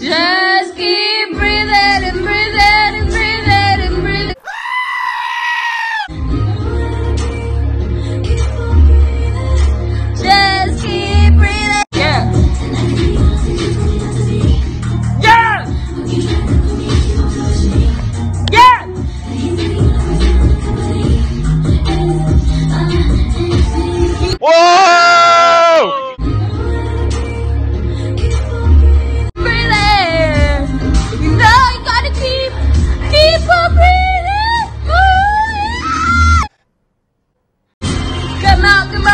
Yeah. Anak kembali.